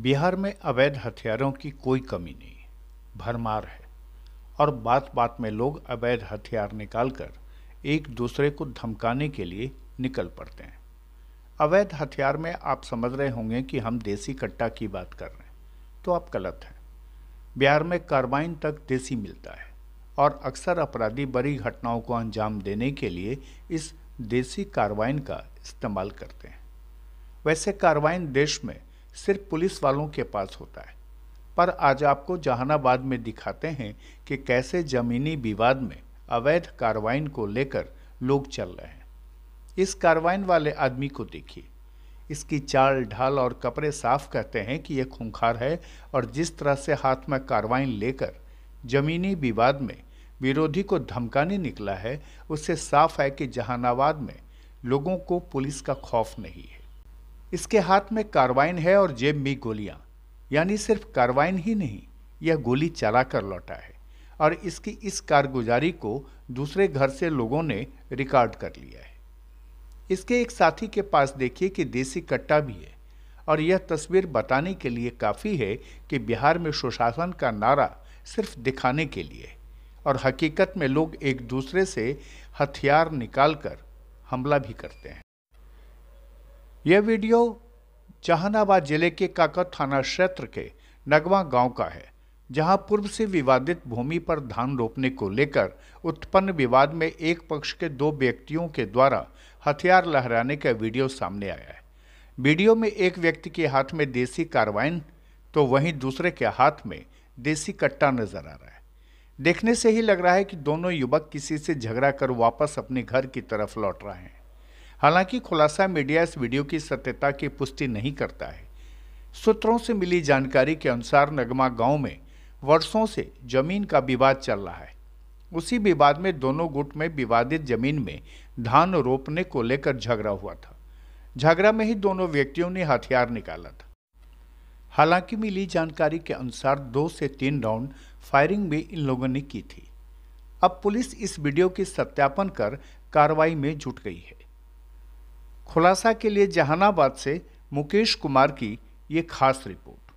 बिहार में अवैध हथियारों की कोई कमी नहीं। भरमार है। और बात बात में लोग अवैध हथियार निकालकर एक दूसरे को धमकाने के लिए निकल पड़ते हैं। अवैध हथियार में आप समझ रहे होंगे कि हम देसी कट्टा की बात कर रहे हैं तो आप गलत हैं। बिहार में कार्बाइन तक देसी मिलता है और अक्सर अपराधी बड़ी घटनाओं को अंजाम देने के लिए इस देसी कार्बाइन का इस्तेमाल करते हैं। वैसे कार्बाइन देश में सिर्फ़ पुलिस वालों के पास होता है। पर आज आपको जहानाबाद में दिखाते हैं कि कैसे जमीनी विवाद में अवैध कार्रवाइन को लेकर लोग चल रहे हैं। इस कार्रवाइन वाले आदमी को देखिए। इसकी चाल ढाल और कपड़े साफ़ कहते हैं कि यह खूंखार है और जिस तरह से हाथ में कार्रवाइन लेकर जमीनी विवाद में विरोधी को धमकाने निकला है उससे साफ़ है कि जहानाबाद में लोगों को पुलिस का खौफ नहीं है। इसके हाथ में कार्बाइन है और जेब में गोलियाँ, यानी सिर्फ़ कार्बाइन ही नहीं, यह गोली चला कर लौटा है, और इसकी इस कारगुजारी को दूसरे घर से लोगों ने रिकॉर्ड कर लिया है। इसके एक साथी के पास देखिए कि देसी कट्टा भी है, और यह तस्वीर बताने के लिए काफ़ी है कि बिहार में सुशासन का नारा सिर्फ़ दिखाने के लिए है और हकीकत में लोग एक दूसरे से हथियार निकालकर हमला भी करते हैं। यह वीडियो जहानाबाद ज़िले के काकत थाना क्षेत्र के नगवा गाँव का है, जहाँ पूर्व से विवादित भूमि पर धान रोपने को लेकर उत्पन्न विवाद में एक पक्ष के दो व्यक्तियों के द्वारा हथियार लहराने का वीडियो सामने आया है। वीडियो में एक व्यक्ति के हाथ में देसी कार्बाइन तो वहीं दूसरे के हाथ में देसी कट्टा नज़र आ रहा है। देखने से ही लग रहा है कि दोनों युवक किसी से झगड़ा कर वापस अपने घर की तरफ़ लौट रहे हैं। हालाँकि खुलासा मीडिया इस वीडियो की सत्यता की पुष्टि नहीं करता है। सूत्रों से मिली जानकारी के अनुसार नगमा गाँव में वर्षों से ज़मीन का विवाद चल रहा है। उसी विवाद में दोनों गुट में विवादित ज़मीन में धान रोपने को लेकर झगड़ा हुआ था। झगड़ा में ही दोनों व्यक्तियों ने हथियार निकाला था। हालाँकि मिली जानकारी के अनुसार दो से तीन राउंड फायरिंग भी इन लोगों ने की थी। अब पुलिस इस वीडियो की सत्यापन कर कार्रवाई में जुट गई है। खुलासा के लिए जहानाबाद से मुकेश कुमार की ये खास रिपोर्ट।